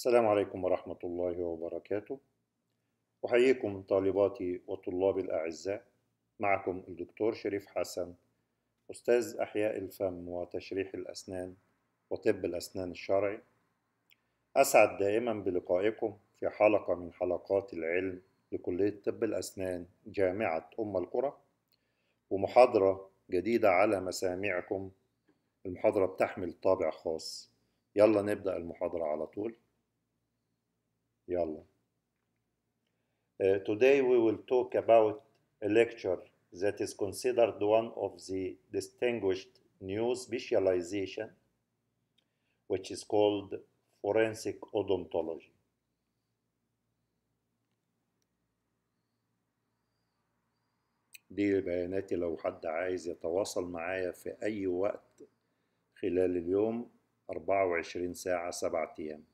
السلام عليكم ورحمة الله وبركاته. أحييكم طالباتي وطلابي الأعزاء. معكم الدكتور شريف حسن أستاذ أحياء الفم وتشريح الأسنان وطب الأسنان الشرعي. أسعد دائما بلقائكم في حلقة من حلقات العلم لكلية طب الأسنان جامعة أم القرى. ومحاضرة جديدة على مسامعكم. المحاضرة بتحمل طابع خاص. يلا نبدأ المحاضرة على طول. يلا Uh, today we will talk about a lecture that is considered one of the distinguished new specialization which is called forensic odontology. دي بياناتي لو حد عايز يتواصل معايا في أي وقت خلال اليوم 24 ساعة 7 أيام.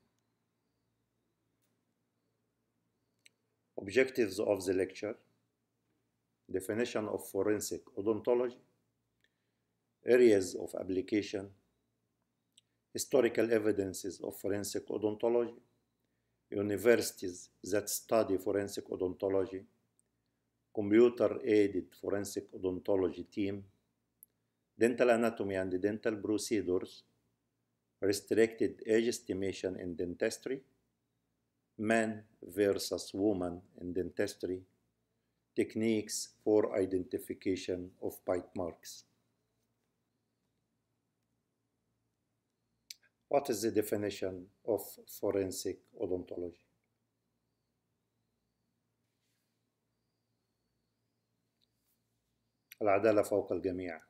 Objectives of the lecture Definition of forensic odontology Areas of application Historical evidences of forensic odontology Universities that study forensic odontology Computer aided forensic odontology team Dental anatomy and dental procedures Restricted age estimation in dentistry man versus woman in dentistry, techniques for identification of bite marks. What is the definition of forensic odontology? العدالة فوق الجميع.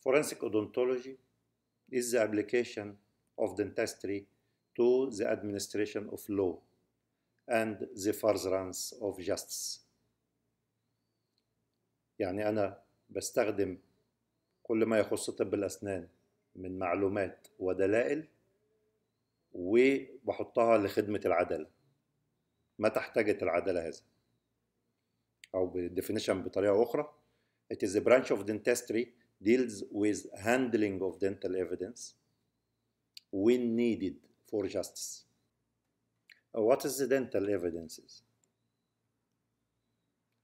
Forensic odontology is the application of dentistry to the administration of law and the furtherance of justice. يعني أنا بستخدم كل ما يخص طب الأسنان من معلومات ودلائل وبحطها لخدمة العدالة متى احتاجت العدالة هذا أو بالديفينيشن بطريقة أخرى It is a branch of dentistry deals with handling of dental evidence when needed for justice. What is the dental evidences?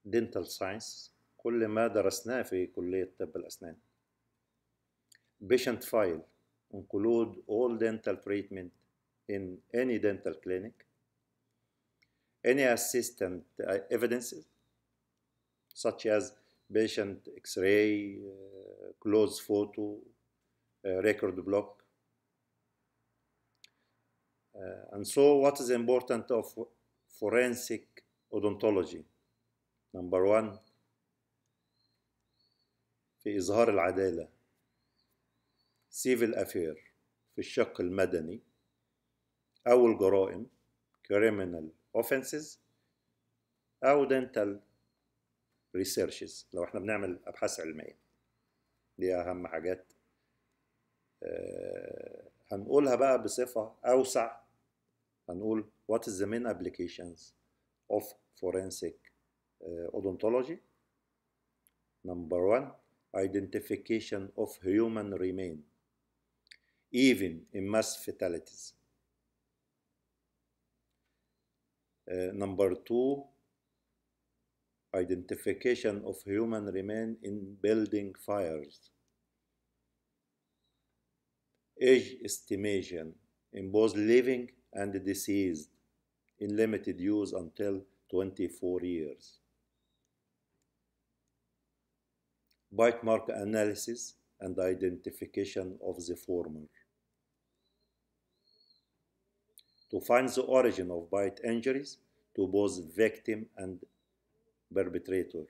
Dental science كل ما درسناه في كلية طب الأسنان. Patient file include all dental treatment in any dental clinic. Any assistant evidences such as patient x-ray, uh, uh, record block. Uh, and so what is important of forensic odontology? Number one, في إظهار العدالة civil affair في الشق المدني أو الجرائم criminal offenses أو dental researches لو إحنا بنعمل ابحاث علميه دي اهم حاجات آه هنقولها بقى بصفه اوسع هنقول what is the main applications of forensic uh, odontology number one identification of human remain even in mass fatalities uh, number two identification of human remain in building fires, age estimation in both living and deceased in limited use until 24 years. Bite mark analysis and identification of the former. To find the origin of bite injuries to both victim and perpetrator.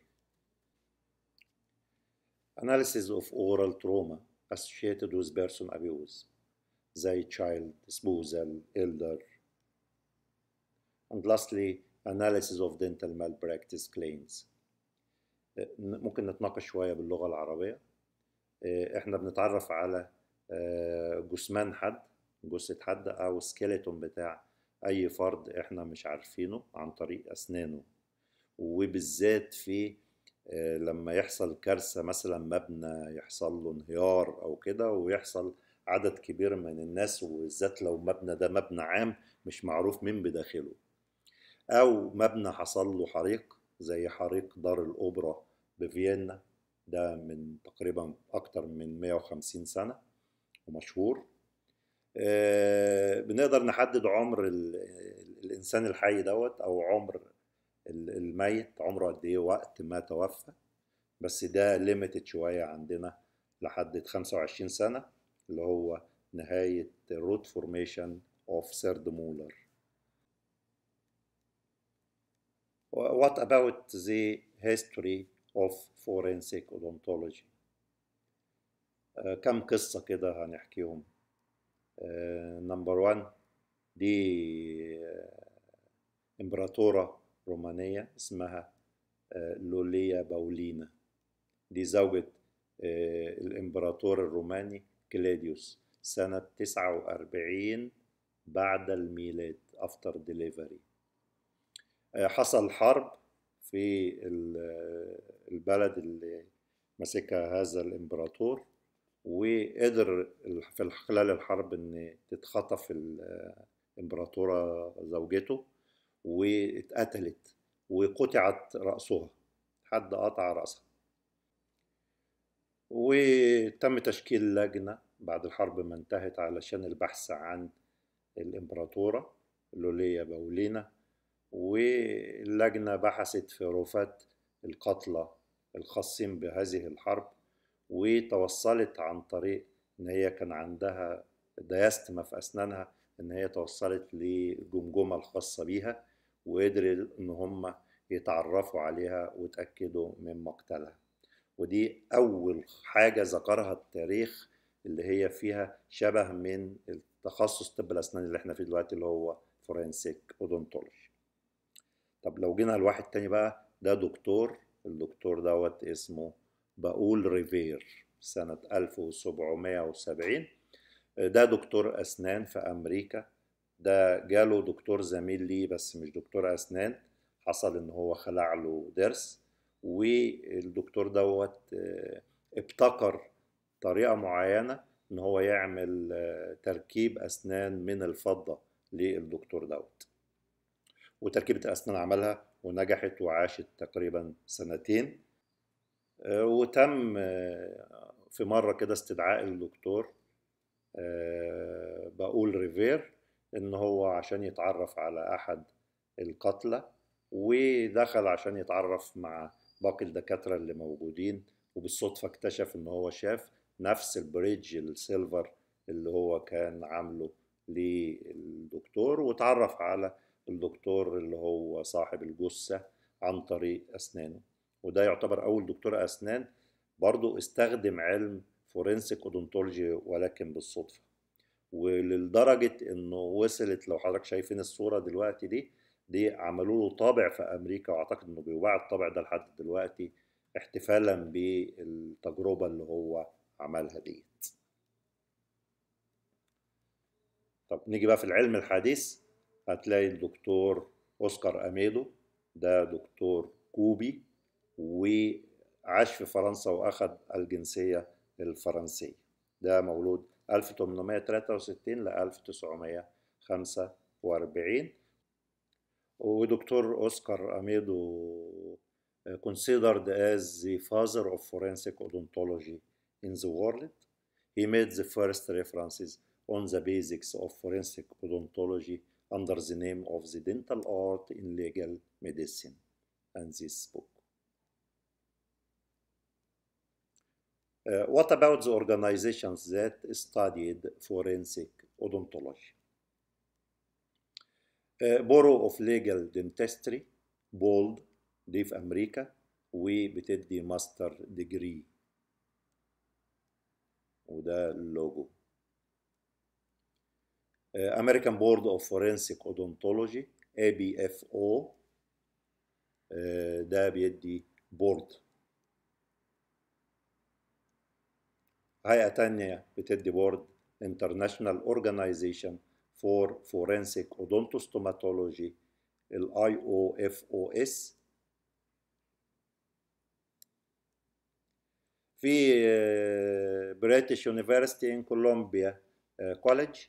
Analysis of oral trauma associated with person abuse, the child disposal, elder. And lastly, analysis of dental malpractice claims. ممكن نتناقش شوية باللغة العربية. إحنا بنتعرف على جثمان حد جثة حد أو سكيلتون بتاع أي فرد إحنا مش عارفينه عن طريق أسنانه. وبالذات في آه، لما يحصل كارثة مثلا مبنى يحصل له انهيار أو كده ويحصل عدد كبير من الناس وبالذات لو مبنى ده مبنى عام مش معروف مين بداخله. أو مبنى حصل له حريق زي حريق دار الأوبرا بفيينا ده من تقريبا أكتر من 150 سنة ومشهور. آه، بنقدر نحدد عمر الإنسان الحي دوت أو عمر الميت. عمره قد إيه؟ وقت ما توفى. بس ده limited شوية عندنا لحد 25 سنة اللي هو نهاية ال root formation of third molar about the history of forensic odontology? uh, كم قصة كده هنحكيهم. number uh, 1 دي uh, إمبراطورة رومانية اسمها لوليا باولينا. دي زوجة الإمبراطور الروماني كلاديوس سنة 49 بعد الميلاد after delivery حصل حرب في البلد اللي مسكها هذا الإمبراطور وقدر في خلال الحرب إن تتخطف الامبراطوره زوجته. واتقتلت وقطعت رأسها. حد قطع رأسها. وتم تشكيل لجنة بعد الحرب ما انتهت علشان البحث عن الإمبراطورة لوليا باولينا. واللجنة بحثت في رفات القتلى الخاصين بهذه الحرب وتوصلت عن طريق إن هي كان عندها diastema في أسنانها إن هي توصلت للجمجمه الخاصة بيها. وقدروا إن هم يتعرفوا عليها وتاكدوا من مقتلها. ودي أول حاجة ذكرها التاريخ اللي هي فيها شبه من التخصص طب الأسنان اللي إحنا فيه دلوقتي اللي هو forensic odontology. طب لو جينا لواحد تاني بقى ده دكتور الدكتور دوت اسمه بأول ريفير سنة 1770 ده دكتور أسنان في أمريكا. ده جاله دكتور زميل ليه بس مش دكتور أسنان حصل إن هو خلع له ضرس والدكتور دوت ابتكر طريقة معينة إن هو يعمل تركيب أسنان من الفضة للدكتور دوت. وتركيبة الأسنان عملها ونجحت وعاشت تقريبا سنتين وتم في مرة كده استدعاء الدكتور بول ريفير إن هو عشان يتعرف على أحد القتلى ودخل عشان يتعرف مع باقي الدكاترة اللي موجودين وبالصدفة اكتشف إن هو شاف نفس ال bridge ال silver اللي هو كان عامله للدكتور وتعرف على الدكتور اللي هو صاحب الجثة عن طريق أسنانه. وده يعتبر أول دكتور أسنان برضو استخدم علم forensic odontology ولكن بالصدفة. وللدرجة إنه وصلت لو حضرتك شايفين الصورة دلوقتي دي دي عملوا له طابع في أمريكا وأعتقد إنه بيباع الطابع ده لحد دلوقتي احتفالا بالتجربة اللي هو عملها ديت. طب نيجي بقى في العلم الحديث هتلاقي الدكتور أوسكار أميدو ده دكتور كوبي وعاش في فرنسا واخد الجنسية الفرنسية. ده مولود 1863 ل 1945 ودكتور اوسكار اميدو considered as the father of forensic odontology in the world. He made the first references on the basics of forensic odontology under the name of the dental art in legal medicine and this book. Uh, what about the organizations that studied forensic odontology? Uh, Bureau of Legal Dentistry بولد دي في أمريكا وبتدي ماستر ديجري وده اللوجو American Board of Forensic Odontology ABFO ده بيدي بورد هيئة تانية بتدي بورد International Organization for Forensic Odontostomatology ال IOFOS في بريتش يونيفرسيتي ان كولومبيا كوليدج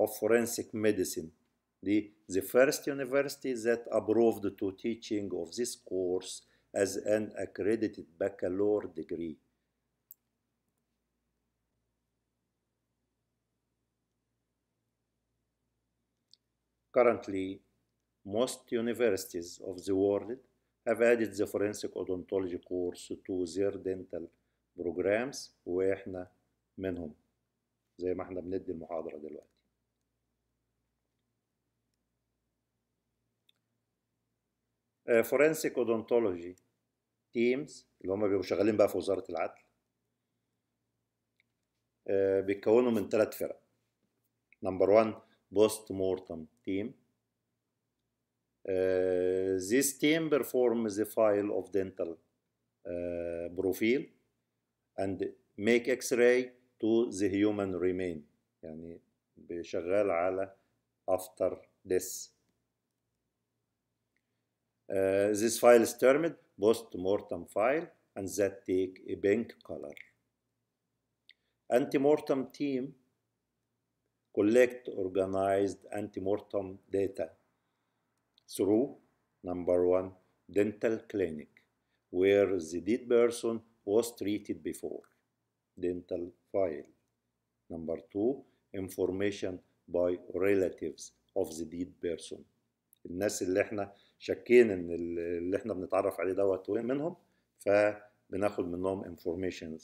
of forensic medicine the, the first university that approved to teaching of this course as an accredited baccalaureate degree Currently, most universities of the world have added the forensic odontology course to their dental programs وإحنا منهم زي ما إحنا بندي المحاضرة دلوقتي. Uh, forensic odontology teams اللي هم بيبقوا شغالين بقى في وزارة العدل uh, بيتكونوا من ثلاث فرق. نمبر 1 post mortem team. Uh, this team performs the file of dental uh, profile and make x-ray to the human remain يعني بيشغل على after death. Uh, this file is termed post-mortem file and that take a pink color. Anti-mortem team collect organized antemortem data through number one dental clinic where the dead person was treated before dental file number two information by relatives of the dead person الناس اللي إحنا شاكين ان اللي إحنا بنتعرف عليه دوت منهم فبناخد منهم informations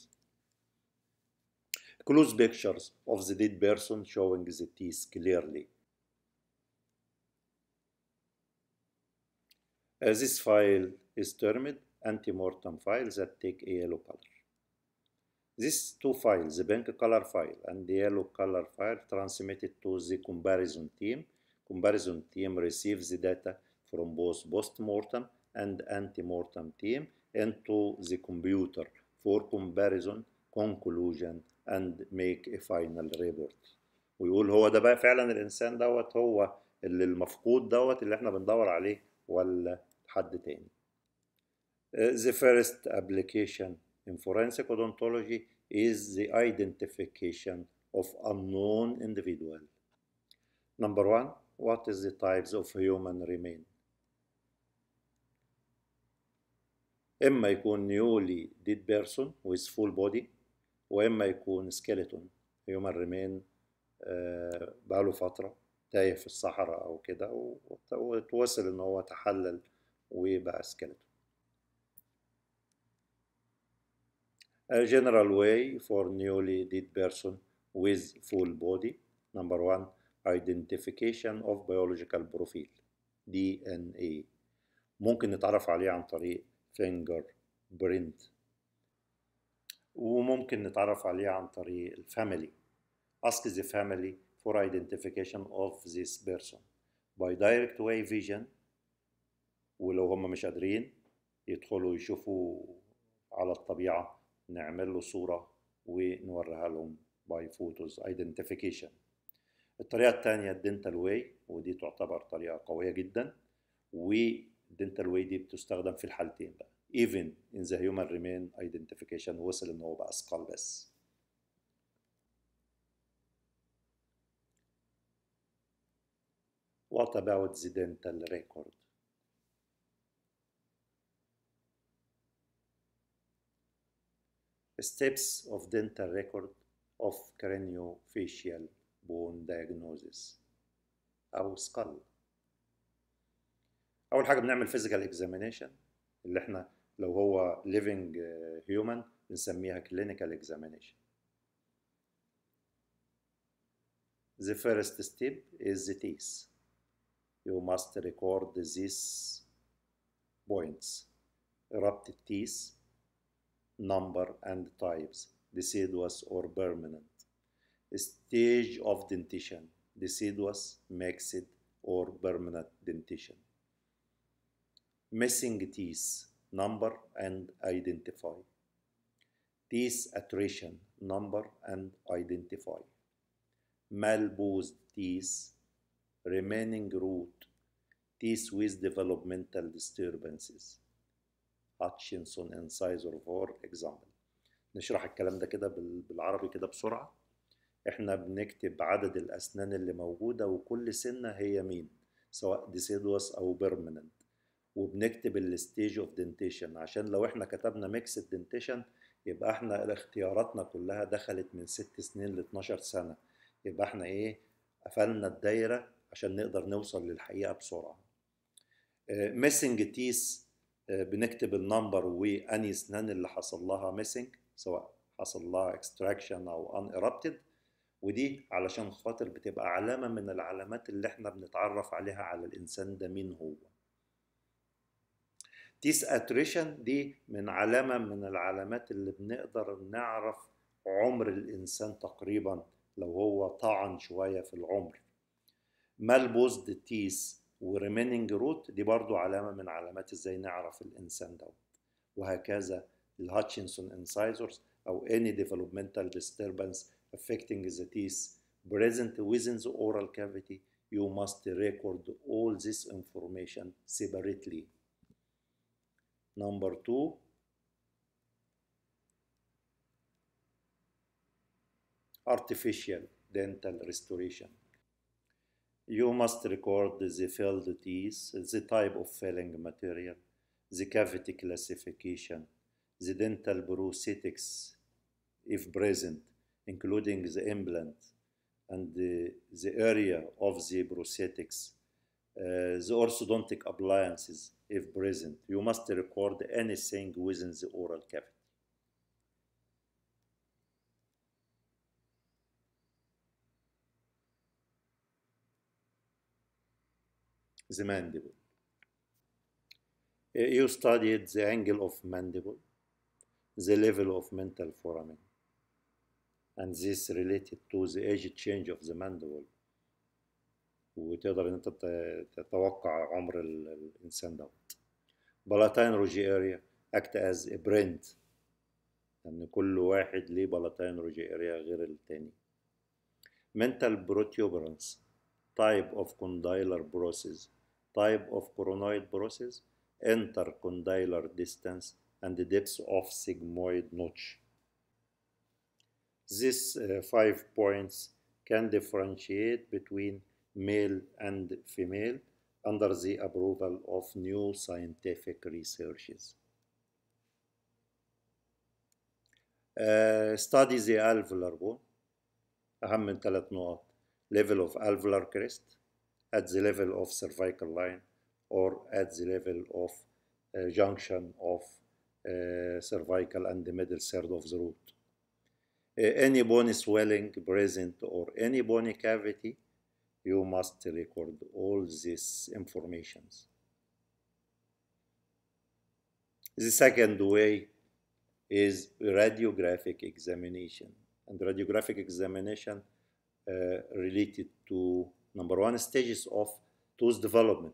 close pictures of the dead person showing the teeth clearly. Uh, this file is termed antemortem file that take a yellow color. These two files, the pink color file and the yellow color file, transmitted to the comparison team. Comparison team receives the data from both post-mortem and antemortem team into the computer for comparison, conclusion, and make a final report ويقول هو ده بقى فعلا الانسان دوت هو اللي المفقود دوت اللي إحنا بندور عليه ولا حد تاني The first application in forensic odontology is the identification of unknown individual. Number one, what is the types of human remain? إما يكون newly dead person with full body واما يكون skeleton human remain بقاله فتره تايه في الصحراء أو كده وتوصل ان هو تحلل وبقى skeleton A general way for newly dead person with full body number one identification of biological profile DNA ممكن نتعرف عليه عن طريق finger print وممكن نتعرف عليه عن طريق الفاميلي ask the family for identification of this person. By direct way vision. ولو هم مش قادرين يدخلوا يشوفوا على الطبيعة نعمل له صورة ونوريها لهم by photos identification. الطريقة الثانية ال dental way ودي تعتبر طريقة قوية جدا. وال dental way دي بتستخدم في الحالتين بقى. Even in the human remain identification وصل ان هو بقى skull بس What about the dental record? Steps of dental record of craniofacial bone diagnosis أو skull أول حاجة بنعمل physical examination اللي إحنا لو هو living human بنسميها clinical examination. The first step is the teeth. You must record these points. Erupted teeth, number and types, deciduous or permanent. Stage of dentition, deciduous, mixed, or permanent dentition. Missing teeth, number and identify. Teeth attrition, number and identify. Malposed teeth, remaining root, teeth with developmental disturbances. Hutchinson incisor, for example. نشرح الكلام ده كده بالعربي كده بسرعة إحنا بنكتب عدد الأسنان اللي موجودة وكل سنة هي مين سواء ديسيدوس أو بيرمننت وبنكتب ال stage of dentition عشان لو إحنا كتبنا mixed dentition يبقى إحنا اختياراتنا كلها دخلت من ست سنين ل 12 سنة. يبقى إحنا إيه قفلنا الدايرة عشان نقدر نوصل للحقيقة بسرعة. missing teeth بنكتب ال number واني اسنان اللي حصل لها missing سواء حصل لها extraction أو unerupted ودي علشان خاطر بتبقى علامة من العلامات اللي إحنا بنتعرف عليها على الإنسان ده مين هو. teeth attrition دي من علامة من العلامات اللي بنقدر نعرف عمر الإنسان تقريبا لو هو طعن شوية في العمر. malposed teeth و remaining root دي برضو علامة من علامات إزاي نعرف الإنسان دوت. وهكذا ال Hutchinson incisors أو any developmental disturbance affecting the teeth present within the oral cavity you must record all this information separately. Number two, artificial dental restoration. You must record the filled teeth, the type of filling material, the cavity classification, the dental prosthetics, if present, including the implant and the, the area of the prosthetics, Uh, the orthodontic appliances, if present. You must record anything within the oral cavity. The mandible. Uh, you studied the angle of mandible, the level of mental foramen, and this related to the age change of the mandible وتقدر ان انت تتوقع عمر الانسان دوت palatine rugae area act as print ان كل واحد ليه palatine rugae area غير التاني mental protuberance type of condylar process type of coronoid process intercondylar distance and the depth of sigmoid notch these uh, five points can differentiate between male and female under the approval of new scientific researches. Uh, study the alveolar bone أهم من ثلاث نقط level of alveolar crest at the level of cervical line or at the level of uh, junction of uh, cervical and the middle third of the root. any bone swelling present or any bony cavity you must record all these informations. The second way is radiographic examination. And radiographic examination uh, related to number one stages of tooth development.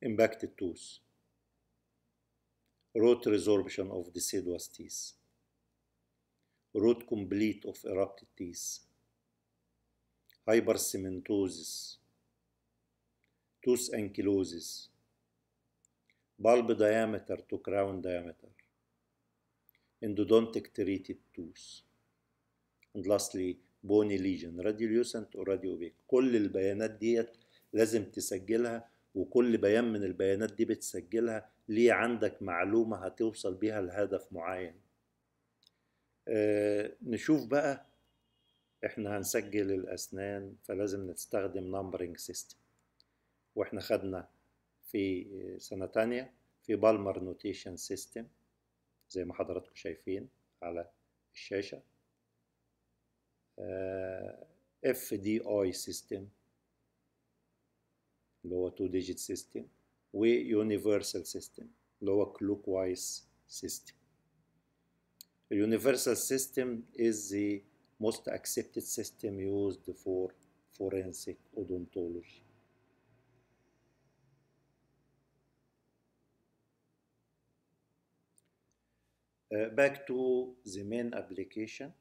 Impacted tooth, root resorption of deciduous teeth, root complete of erupted teeth, hypercementosis, tooth ankylosis, bulb diameter to crown diameter, endodontic treated tooth, and lastly bony lesion radiolucent or radiopaque كل البيانات ديت لازم تسجلها وكل بيان من البيانات دي بتسجلها ليه عندك معلومة هتوصل بيها لهدف معين آه نشوف بقى إحنا هنسجل الأسنان فلازم نستخدم numbering system وإحنا خدنا في سنة تانية في Palmer notation system زي ما حضراتكم شايفين على الشاشة. FDI system اللي هو 2 digit system و universal system اللي هو clockwise system universal system is the most accepted system used for forensic odontology. Uh, back to the main application,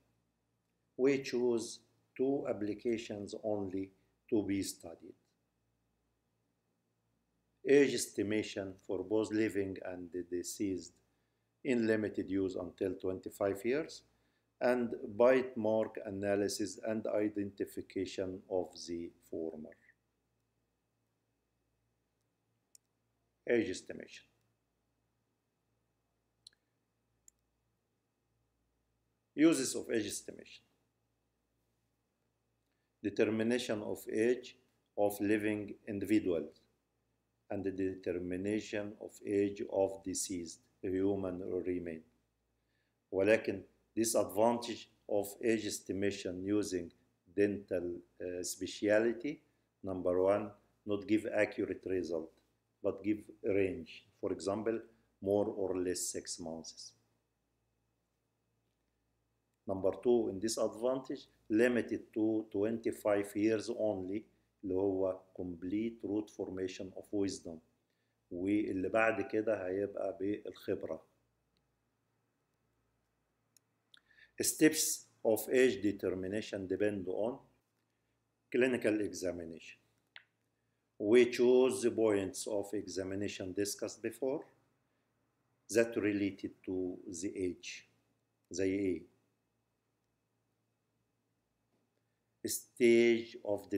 we choose two applications only to be studied. age estimation for both living and deceased in limited use until 25 years, and bite mark analysis and identification of the former. Age estimation. Uses of age estimation. Determination of age of living individuals and the determination of age of deceased human remain. ولكن disadvantage of age estimation using dental uh, speciality number one not give accurate result but give range for example more or less six months number two in disadvantage limited to 25 years only اللي هو complete root formation of wisdom واللي بعد كده هيبقى بالخبرة steps of age determination depend on clinical examination we choose the points of examination discussed before that related to the age زي إيه stage of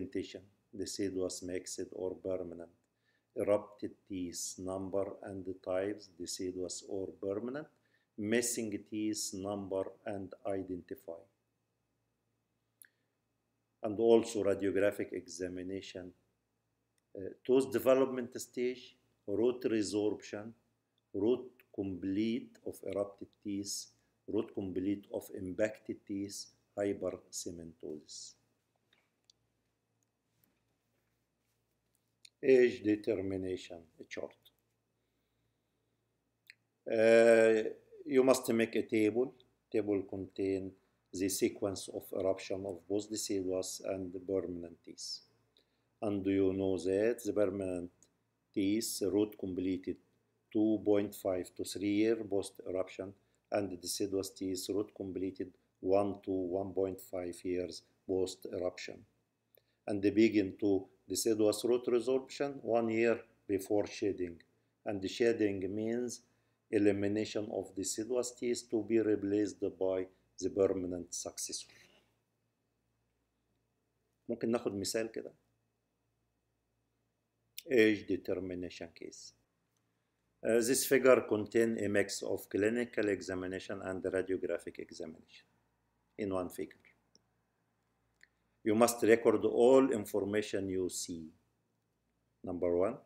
dentition deciduous mixed or permanent. Erupted teeth number and types The deciduous or permanent. Missing teeth number and identify. And also radiographic examination. Uh, tooth development stage root resorption root complete of erupted teeth root complete of impacted teeth hypercementosis age determination chart. Uh, you must make a table. Table contain the sequence of eruption of both deciduous and permanent teeth. And do you know that the permanent teeth root completed 2.5 to 3 year post eruption and the deciduous teeth root completed 1 to 1.5 years post eruption And they begin to deciduous root resorption one year before shedding. And the shedding means elimination of deciduous teeth to be replaced by the permanent successor. ممكن ناخد مثال كده age determination case uh, this figure contain a mix of clinical examination and radiographic examination in one figure you must record all information you see. Number one,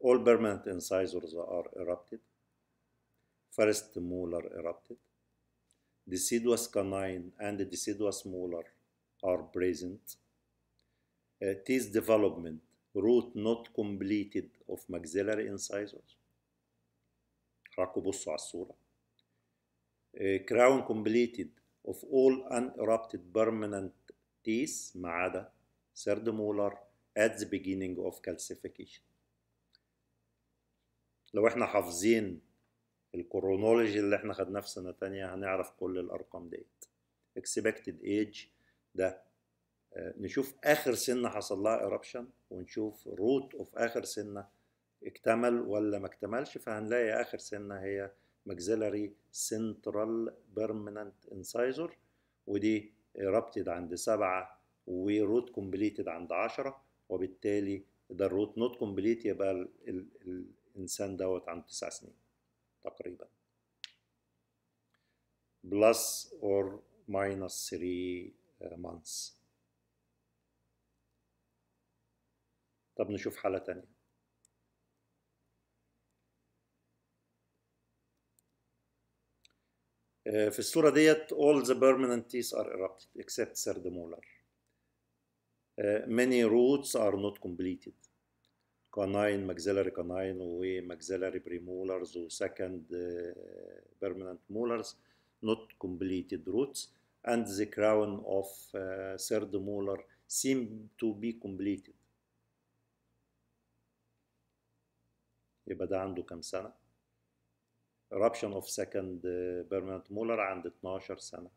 all permanent incisors are erupted. First molar erupted. Deciduous canine and deciduous molar are present. Uh, teeth development, root not completed of maxillary incisors. حركوا بصوا على الصورة. Uh, crown completed of all unerupted permanent teeth ما عدا third molar at the beginning of calcification. لو إحنا حافظين الكرونولوجي اللي إحنا خدناه في سنة تانية هنعرف كل الأرقام ديت. Expected age ده نشوف آخر سنة حصل لها eruption ونشوف root of آخر سنة اكتمل ولا ما اكتملش فهنلاقي آخر سنة هي maxillary central permanent incisor ودي erupted عند سبعة و root completed عند عشرة وبالتالي ده ال root not complete يبقى ال ال الإنسان دوت عنده تسع سنين تقريبا. Plus or minus 3 months. طب نشوف حالة تانية. في الصورة ديت all the permanent teeth are erupted except third molar. Uh, many roots are not completed. Canine, maxillary canine و maxillary premolars و second uh, permanent molars not completed roots and the crown of uh, third molar seem to be completed. يبقى ده عنده كام سنة؟ eruption of second uh, permanent molar عند 12 سنة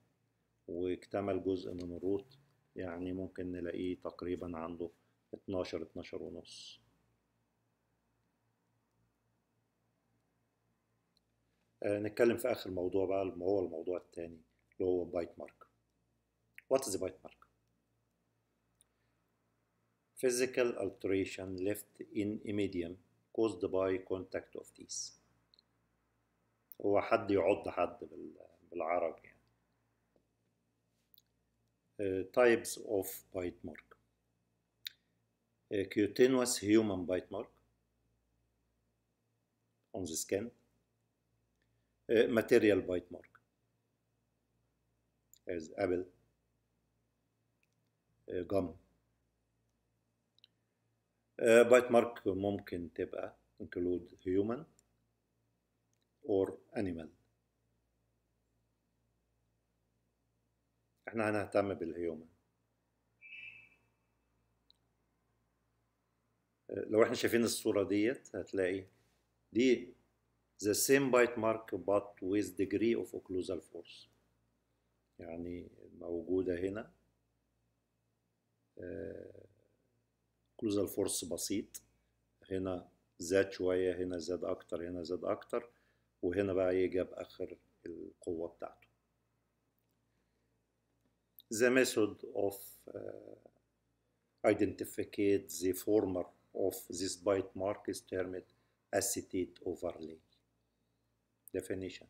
واكتمل جزء من الروت. يعني ممكن نلاقيه تقريبا عنده 12 12 ونص. آه نتكلم في آخر موضوع بقى اللي هو الموضوع الثاني اللي هو bite mark what is bite mark physical alteration left in a medium caused by contact of teeth. هو حد يعض حد بال- بالعربي يعني. Uh, types of bite mark. Uh, cutaneous human bite mark on the skin. Uh, material bite mark as apple, uh, gum. Uh, bite mark ممكن تبقى include human or animal. إحنا هنهتم بالهيومن. لو إحنا شايفين الصورة ديت هتلاقي دي the same bite mark but with degree of occlusal force يعني موجودة هنا آه، occlusal force بسيط هنا زاد شوية هنا زاد أكتر هنا زاد أكتر وهنا بقى إيه جاب آخر القوة بتاعته The method of uh, identificate the former of this bite mark is termed acetate overlay. Definition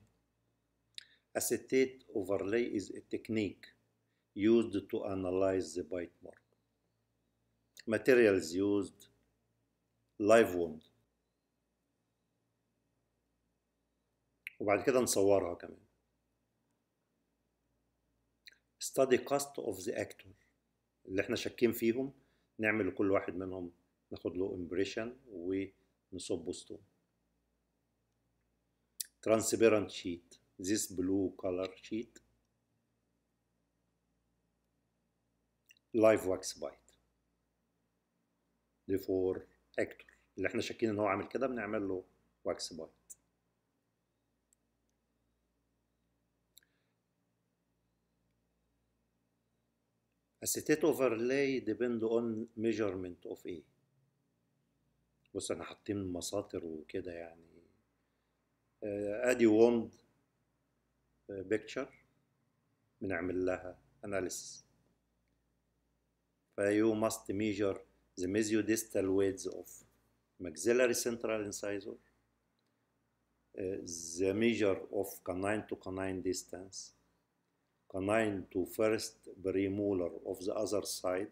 Acetate overlay is a technique used to analyze the bite mark. Materials used live wound وبعد كده نصورها كمان. Study cast of the actor اللي إحنا شاكين فيهم نعمل لكل واحد منهم ناخد له impression ونصبه stone. transparent sheet. This blue color sheet. Live wax bite. Before actor. اللي إحنا شاكين ان هو عامل كده بنعمل له wax bite. Acetate overlay depend on measurement of إيه بص إحنا حاطين مساطر وكده يعني آه، ادي ووند بيكتشر بنعمل لها analysis فيو must measure the mesiodistal width of maxillary central incisor uh, the measure of canine to canine distance canine to first premolar of the other side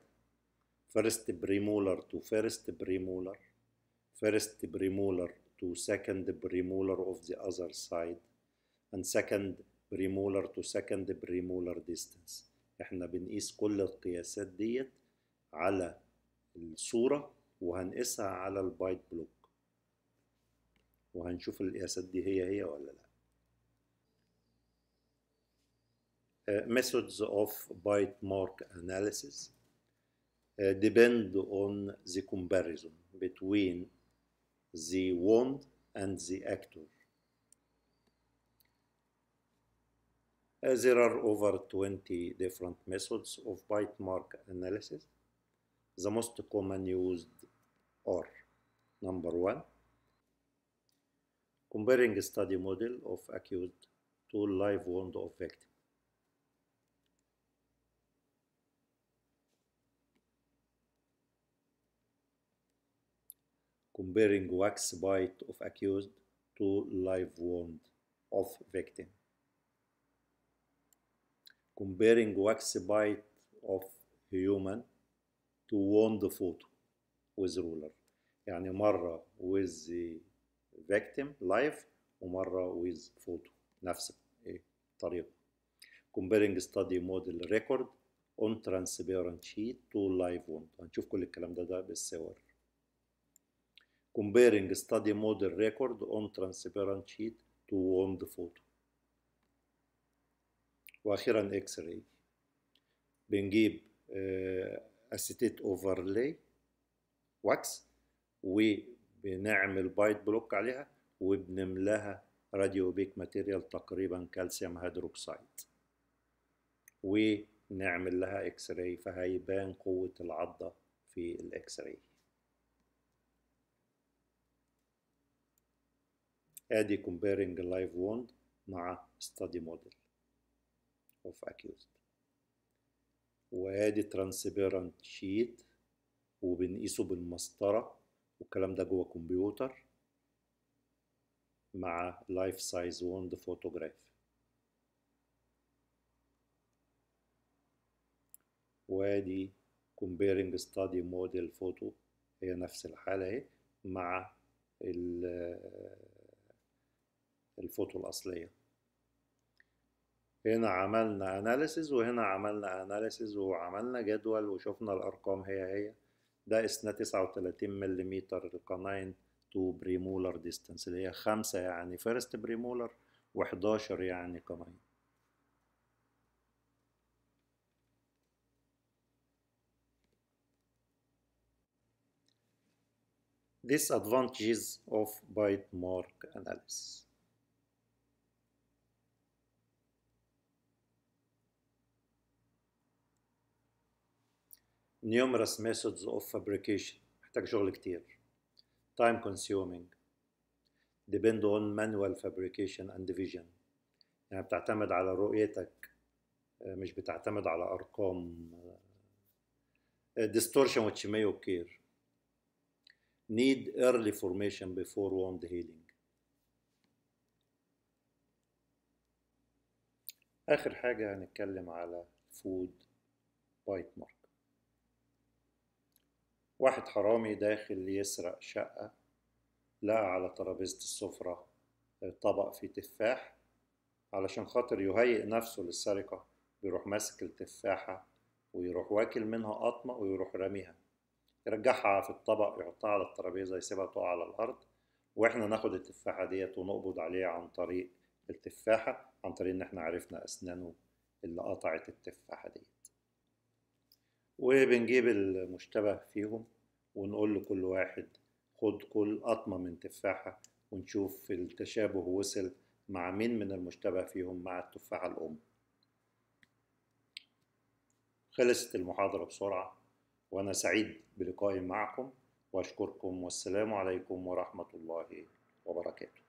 first premolar to first premolar first premolar to second premolar of the other side and second premolar to second premolar distance إحنا بنقيس كل القياسات ديت على الصورة وهنقيسها على ال bite block وهنشوف القياسات دي هي هي ولا لا methods of bite mark analysis uh, depend on the comparison between the wound and the actor. Uh, there are over 20 different methods of bite mark analysis. The most common used are number one, comparing a study model of accused to live wound of victim. comparing wax bite of accused to live wound of victim. Comparing wax bite of human to wound photo with ruler. يعني مرة with the victim live ومرة with photo نفس إيه الطريقة. Comparing study model record on transparent sheet to live wound. هنشوف كل الكلام ده ده بالصور. comparing study model record on transparent sheet to wound photo. وأخيرا X-ray بنجيب acetate overlay wax وبنعمل bite block عليها وبنملاها radiopaque material تقريبا calcium hydroxide ونعمل لها X-ray فهيبان قوة العضة في ال X-ray ادي comparing live wound مع study model of accused وادي transparent sheet وبنقيسه بالمسطرة والكلام ده جوه كمبيوتر مع life size wound photograph. وادي comparing study model photo هي نفس الحالة اهي مع الفوتو الأصلية. هنا عملنا analysis وهنا عملنا analysis وعملنا جدول وشفنا الأرقام هي هي. ده اسنا 39 ملم ال canine to premolar distance اللي هي خمسة يعني first premolar و11 يعني canine. Disadvantages of bite mark analysis. Numerous methods of fabrication محتاج شغل كتير time consuming depend on manual fabrication and vision يعني بتعتمد على رؤيتك مش بتعتمد على أرقام distortion which may occur need early formation before wound healing آخر حاجة هنتكلم على food bite mark واحد حرامي داخل يسرق شقة لقى على ترابيزة السفرة طبق فيه تفاح علشان خاطر يهيئ نفسه للسرقة بيروح ماسك التفاحة ويروح واكل منها قطمة ويروح راميها. يرجعها في الطبق يحطها على الترابيزة يسيبها تقع على الأرض وإحنا ناخد التفاحة ديت ونقبض عليها عن طريق التفاحة عن طريق إن إحنا عرفنا أسنانه اللي قطعت التفاحة ديت. وبنجيب المشتبه فيهم ونقول لكل واحد خد كل قطمة من تفاحة ونشوف التشابه وصل مع مين من المشتبه فيهم مع التفاحة الأم. خلصت المحاضرة بسرعة وأنا سعيد بلقائي معكم وأشكركم والسلام عليكم ورحمة الله وبركاته.